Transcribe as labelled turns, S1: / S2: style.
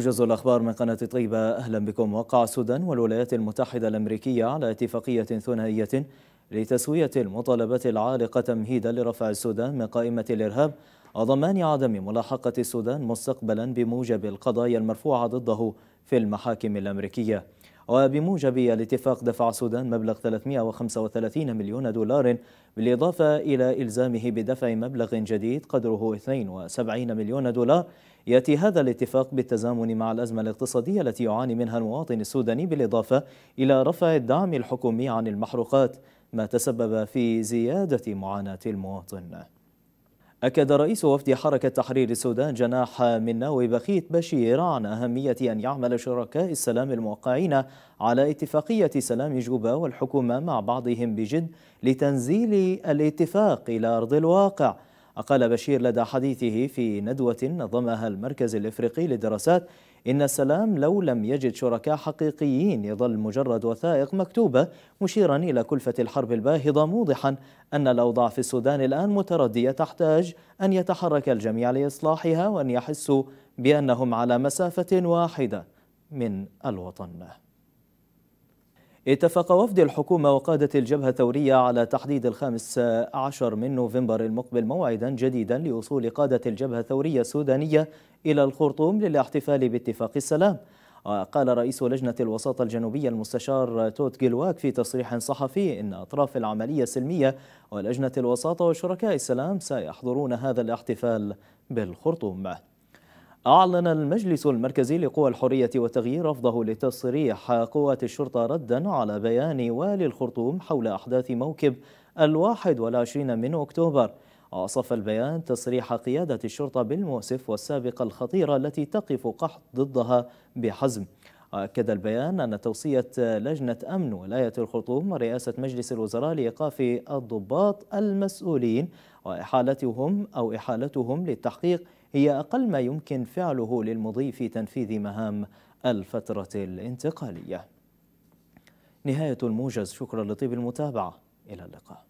S1: موجز الأخبار من قناة طيبة. أهلا بكم. وقع السودان والولايات المتحدة الأمريكية على اتفاقية ثنائية لتسوية المطالبات العالقة تمهيدا لرفع السودان من قائمة الإرهاب. وضمان عدم ملاحقة السودان مستقبلا بموجب القضايا المرفوعة ضده في المحاكم الأمريكية. وبموجب الاتفاق دفع السودان مبلغ 335 مليون دولار بالإضافة إلى إلزامه بدفع مبلغ جديد قدره 72 مليون دولار. يأتي هذا الاتفاق بالتزامن مع الأزمة الاقتصادية التي يعاني منها المواطن السوداني بالإضافة إلى رفع الدعم الحكومي عن المحروقات ما تسبب في زيادة معاناة المواطن. أكد رئيس وفد حركة تحرير السودان جناح مناوي بخيت بشير عن أهمية أن يعمل شركاء السلام الموقعين على اتفاقية سلام جوبا والحكومة مع بعضهم بجد لتنزيل الاتفاق إلى أرض الواقع. قال بشير لدى حديثه في ندوة نظمها المركز الإفريقي للدراسات إن السلام لو لم يجد شركاء حقيقيين يظل مجرد وثائق مكتوبة مشيرا إلى كلفة الحرب الباهظة موضحا أن الأوضاع في السودان الآن متردية تحتاج أن يتحرك الجميع لإصلاحها وأن يحسوا بأنهم على مسافة واحدة من الوطن. اتفق وفد الحكومة وقادة الجبهة الثورية على تحديد الخامس عشر من نوفمبر المقبل موعدا جديدا لوصول قادة الجبهة الثورية السودانية إلى الخرطوم للاحتفال باتفاق السلام. قال رئيس لجنة الوساطة الجنوبية المستشار توت جلواك في تصريح صحفي إن أطراف العملية السلمية ولجنة الوساطة وشركاء السلام سيحضرون هذا الاحتفال بالخرطوم. أعلن المجلس المركزي لقوى الحرية والتغيير رفضه لتصريح قوات الشرطة ردا على بيان والي الخرطوم حول أحداث موكب الواحد والعشرين من أكتوبر. وصف البيان تصريح قيادة الشرطة بالمؤسف والسابقة الخطيرة التي تقف قحط ضدها بحزم. أكد البيان أن توصية لجنة أمن ولاية الخرطوم ورئاسة مجلس الوزراء لإيقاف الضباط المسؤولين وإحالتهم أو إحالتهم للتحقيق هي أقل ما يمكن فعله للمضي في تنفيذ مهام الفترة الانتقالية. نهاية الموجز شكرا لطيب المتابعة. إلى اللقاء.